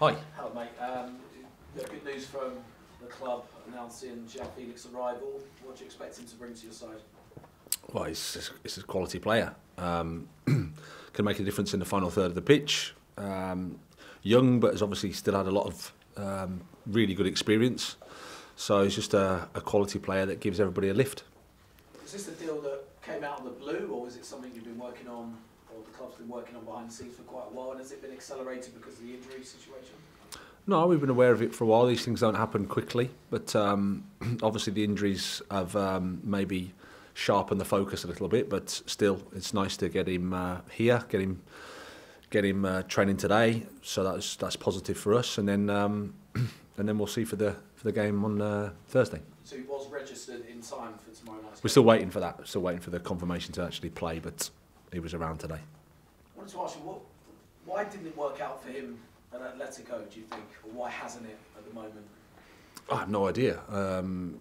Hi. Hello, mate. Um, good news from the club announcing João Felix arrival. What do you expect him to bring to your side? Well, he's, he's a quality player. Um, can make a difference in the final third of the pitch. Um, young, but has obviously still had a lot of um, really good experience. So he's just a, a quality player that gives everybody a lift. Is this a deal that came out of the blue, or is it something you've been working on, or the club's been working on behind the scenes for quite a while? And has it been accelerated because of the injury situation? No, we've been aware of it for a while. These things don't happen quickly, but um, obviously the injuries have um, maybe sharpened the focus a little bit. But still, it's nice to get him uh, here, get him, get him uh, training today. So that's that's positive for us, and then um, and then we'll see for the for the game on uh, Thursday. So he was registered in time for tomorrow night. We're still waiting for that. Still waiting for the confirmation to actually play, but he was around today. I wanted to ask you, what, why didn't it work out for him at Atletico, do you think? Or why hasn't it at the moment? I have no idea. Um,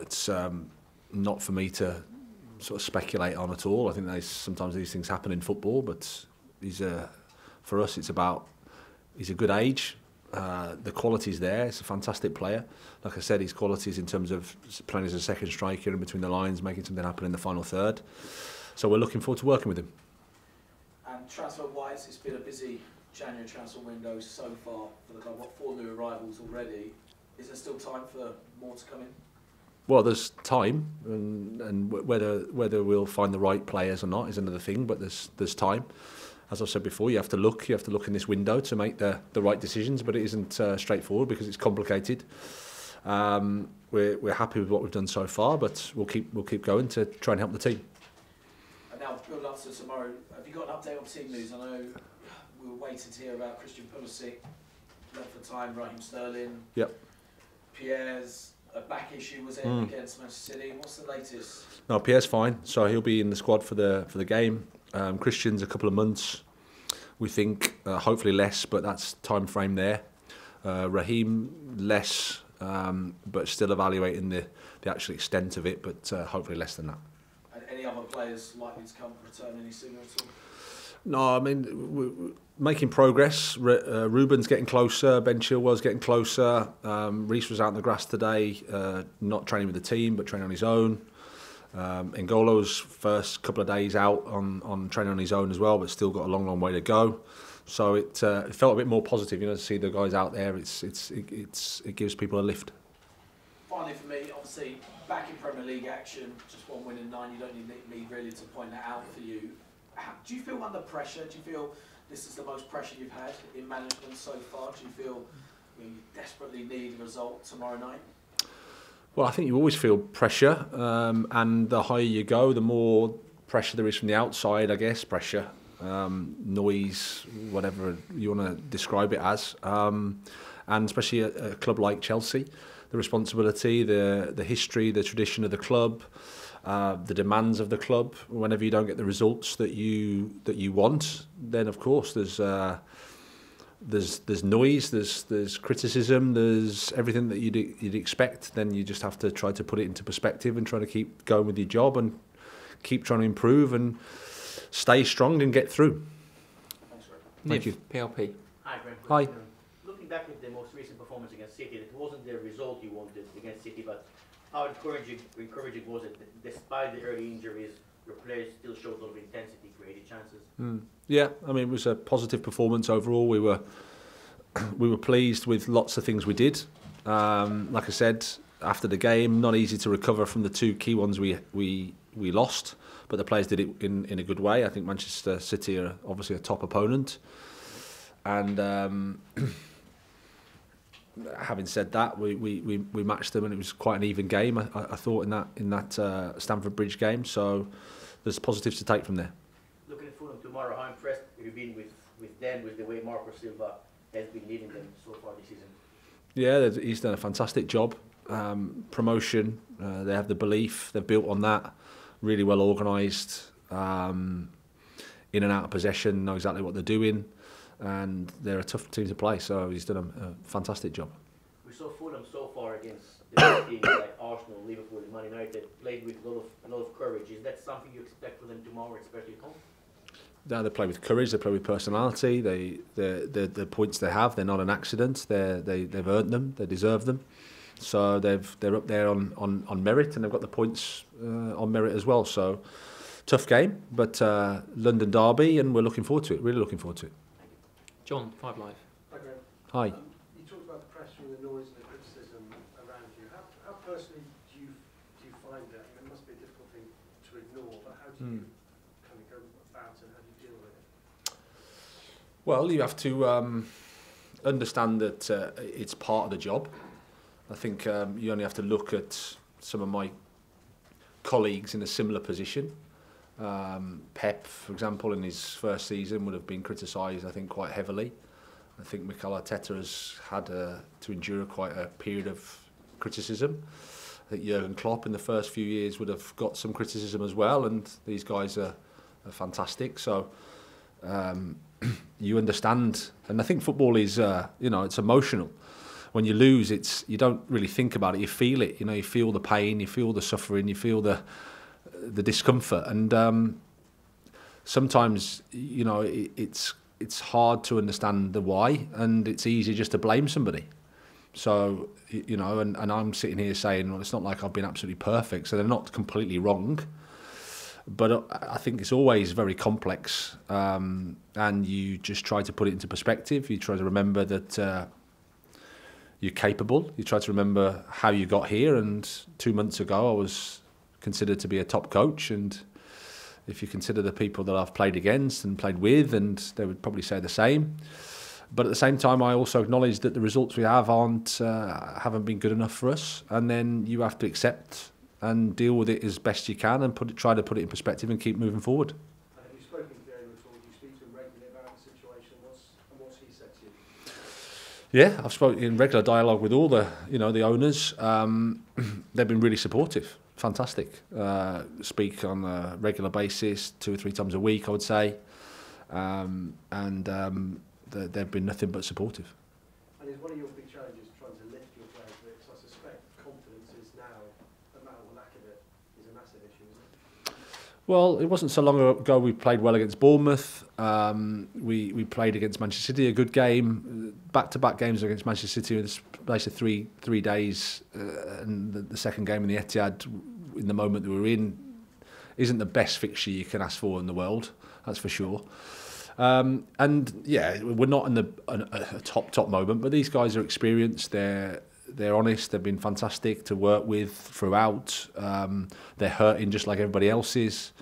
it's um, not for me to sort of speculate on at all. I think there's, sometimes these things happen in football, but he's a, for us, it's about he's a good age. Uh, the quality's there. He's a fantastic player. Like I said, his qualities in terms of playing as a second striker in between the lines, making something happen in the final third. So we're looking forward to working with him. And transfer-wise, it's been a busy January transfer window so far for the club. What four new arrivals already? Is there still time for more to come in? Well, there's time, and, and whether whether we'll find the right players or not is another thing. But there's there's time. As I've said before, you have to look. You have to look in this window to make the the right decisions. But it isn't uh, straightforward because it's complicated. Um, we're we're happy with what we've done so far, but we'll keep we'll keep going to try and help the team. Now, build up to tomorrow. Have you got an update on team news? I know we were waiting to hear about Christian Pulisic, left for time, Raheem Sterling. Yep. Pierre's a back issue was in Mm. against Manchester City. What's the latest? No, Pierre's fine, so he'll be in the squad for the for the game. Um, Christian's a couple of months. We think uh, hopefully less, but that's time frame there. Uh, Raheem less, um, but still evaluating the the actual extent of it, but uh, hopefully less than that. other players likely to come return any sooner at all? No, I mean, we, we, making progress. Re, uh, Ruben's getting closer. Ben Chilwell's getting closer. Um, Reese was out in the grass today, uh, not training with the team, but training on his own. Um, Ngolo's first couple of days out on, on training on his own as well, but still got a long, long way to go. So it, uh, it felt a bit more positive, you know, to see the guys out there. It's, it's, it, it's, it gives people a lift. Finally for me, obviously, back in Premier League action, just one win in nine. You don't need me really to point that out for you. How, do you feel under pressure? Do you feel this is the most pressure you've had in management so far? Do you feel you, know, you desperately need a result tomorrow night? Well, I think you always feel pressure, um, and the higher you go, the more pressure there is from the outside, I guess, pressure, um, noise, whatever you want to describe it as. Um, and especially a, a club like Chelsea, the responsibility, the the history, the tradition of the club, uh, the demands of the club. Whenever you don't get the results that you that you want, then of course there's. Uh, there's there's noise, there's there's criticism, there's everything that you'd you'd expect. Then you just have to try to put it into perspective and try to keep going with your job and keep trying to improve and stay strong and get through. Thanks, Thank Niv, you. PLP. Hi. Graham. Hi. Looking back at the most recent performance against City, it wasn't the result you wanted against City, but how encouraging, encouraging was it that despite the early injuries, your players still showed a lot of intensity, created chances? Mm. Yeah, I mean it was a positive performance overall. We were we were pleased with lots of things we did. Um, like I said after the game, not easy to recover from the two key ones we we we lost, but the players did it in in a good way. I think Manchester City are obviously a top opponent, and. Um, having said that, we, we, we, we matched them and it was quite an even game. I, I thought in that in that uh, Stamford Bridge game. So there's positives to take from there. Looking at Fulham tomorrow, how impressed have you been with, with them, with the way Marco Silva has been leading them so far this season? Yeah, he's done a fantastic job. Um, promotion, uh, they have the belief, they've built on that. Really well organised, um, in and out of possession, know exactly what they're doing. And they're a tough team to play. So he's done a, a fantastic job. We saw Fulham so far against the teams like Arsenal, Liverpool, and Man United, played with a lot of, a lot of courage. Is that something you expect for them tomorrow, especially at home? Now they play with courage, they play with personality. They, the, the, the points they have, they're not an accident. They're, they, they've earned them. They deserve them. So they've, they're up there on, on, on merit, and they've got the points uh, on merit as well. So tough game, but uh, London derby, and we're looking forward to it. Really looking forward to it. John, Five Live. Hi, Graham. Hi. Um, you talked about the pressure and the noise and the criticism around you. How, how personally do you, do you find that? I mean, it must be a difficult thing to ignore, but how do you kind of go about it? How do you deal with it? Well, you have to um, understand that uh, it's part of the job. I think um, you only have to look at some of my colleagues in a similar position. Um, Pep, for example, in his first season would have been criticised, I think, quite heavily. I think Mikel Arteta has had a, to endure quite a period of criticism. I think Jurgen Klopp in the first few years would have got some criticism as well, and these guys are, are fantastic. So um, you understand, and I think football is, uh, you know, it's emotional. When you lose, it's you don't really think about it. You feel it. You know, you feel the pain, you feel the suffering, you feel the the discomfort, and um, sometimes you know it, it's it's hard to understand the why, and it's easy just to blame somebody. So you know, and, and I'm sitting here saying, well, it's not like I've been absolutely perfect, so they're not completely wrong. But uh, I think it's always very complex, um, and you just try to put it into perspective. You try to remember that uh, you're capable. You try to remember how you got here. And two months ago, I was considered to be a top coach, and if you consider the people that I've played against and played with, and they would probably say the same. But at the same time, I also acknowledge that the results we have aren't uh, haven't been good enough for us, and then you have to accept and deal with it as best you can, and put it, try to put it in perspective and keep moving forward. Have you spoken to Gary at all? Do you speak to him regularly about the situation? And what's he said to you? Yeah, I've spoken in regular dialogue with all the you know the owners. Um, they've been really supportive, fantastic. Uh, speak on a regular basis, two or three times a week, I would say. Um, and um, they, they've been nothing but supportive. And is one of your big challenges trying to lift your players? Because I suspect confidence is now, and that lack of it, is a massive issue, isn't it? Well, it wasn't so long ago we played well against Bournemouth. Um, we, we played against Manchester City, a good game. Back-to-back -back games against Manchester City in the space of three, three days. Uh, and the, the second game in the Etihad in the moment that we're in, isn't the best fixture you can ask for in the world. That's for sure. Um, and yeah, we're not in the a, a top top moment, but these guys are experienced. They're they're honest. They've been fantastic to work with throughout. Um, they're hurting just like everybody else is.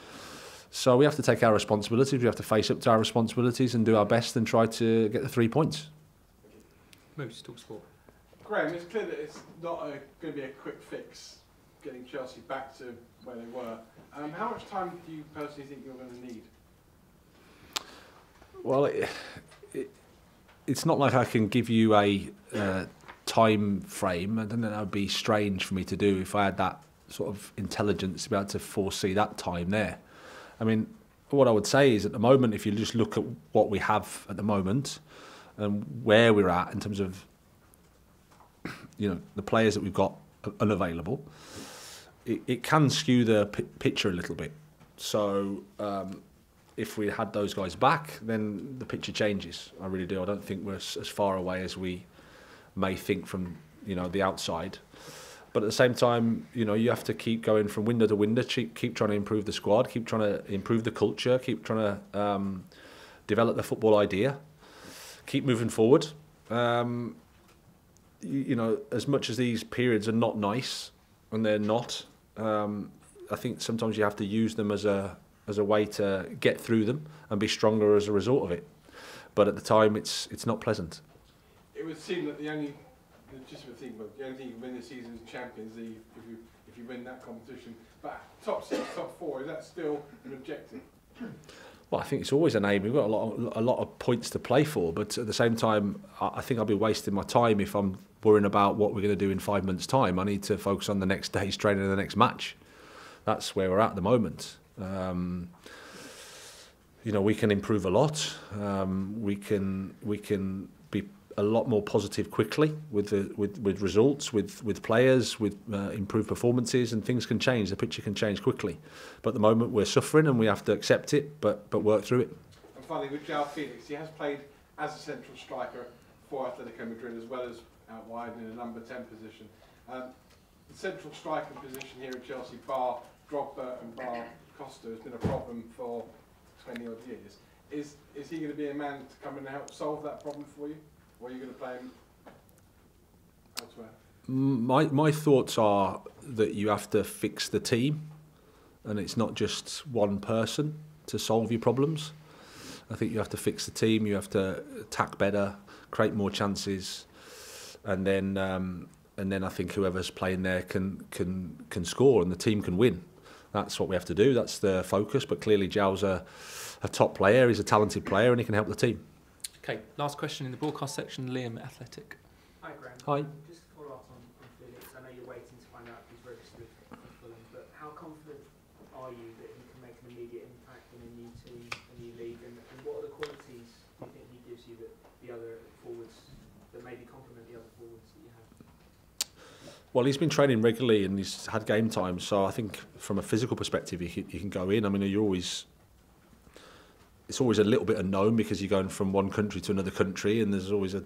So we have to take our responsibilities. We have to face up to our responsibilities and do our best and try to get the three points. Moose, talk sport. Graham, it's clear that it's not going to be a quick fix getting Chelsea back to where they were. Um, how much time do you personally think you're going to need? Well, it, it, it's not like I can give you a uh, time frame. I don't know that would be strange for me to do if I had that sort of intelligence to be able to foresee that time there. I mean, what I would say is at the moment, if you just look at what we have at the moment and where we're at in terms of, you know, the players that we've got unavailable, it, it can skew the picture a little bit. So um, if we had those guys back, then the picture changes. I really do. I don't think we're as, as far away as we may think from you know the outside. But at the same time, you know, you have to keep going from window to window, keep, keep trying to improve the squad, keep trying to improve the culture, keep trying to um, develop the football idea, keep moving forward. Um, you, you know, as much as these periods are not nice, and they're not, um, I think sometimes you have to use them as a as a way to get through them and be stronger as a result of it. But at the time, it's it's not pleasant. It would seem that the only just a thing, but the only thing you can win this season is Champions League if you if you win that competition. But top six, top four, is that still an objective? well, I think it's always an aim. We've got a lot, of, a lot of points to play for, but at the same time, I think I'll be wasting my time if I'm worrying about what we're going to do in five months' time. I need to focus on the next day's training and the next match. That's where we're at at the moment. Um, you know, we can improve a lot. Um, we can we can a lot more positive quickly with the, with with results, with with players, with uh, improved performances, and things can change. The picture can change quickly. But at the moment, we're suffering, and we have to accept it, but but work through it. And finally, with João Felix. He has played as a central striker for Atletico Madrid as well as out wide in a number 10 position. Um, the central striker position here at Chelsea, bar Drogba and bar Costa, has been a problem for 20 odd years. Is, is he going to be a man to come and help solve that problem for you? Or are you going to play him elsewhere? My my thoughts are that you have to fix the team, and it's not just one person to solve your problems. I think you have to fix the team. You have to attack better, create more chances, and then um, and then I think whoever's playing there can can can score and the team can win. That's what we have to do. That's the focus. But clearly, João's a, a top player. He's a talented player, and he can help the team. Okay, last question in the broadcast section. Liam, Athletic. Hi, Graham. Hi. Just to follow up on, on Felix, I know you're waiting to find out if he's registered for Fulham, but how confident are you that he can make an immediate impact in a new team, a new league, and, and what are the qualities do you think he gives you that the other forwards, that maybe complement the other forwards that you have? Well, he's been training regularly and he's had game time, so I think from a physical perspective, he can, he can go in. I mean, you always it's always a little bit unknown because you're going from one country to another country, and there's always a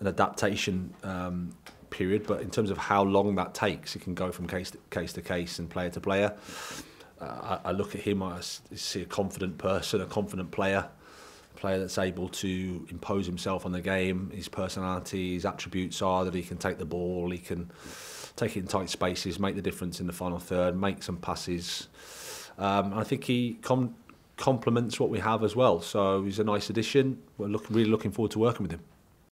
an adaptation um, period. But in terms of how long that takes, it can go from case to case, to case and player to player. Uh, I, I look at him, I see a confident person, a confident player, a player that's able to impose himself on the game. His personality, his attributes are that he can take the ball, he can take it in tight spaces, make the difference in the final third, make some passes. Um, I think he com- complements what we have as well. So he's a nice addition. We're look, really looking forward to working with him.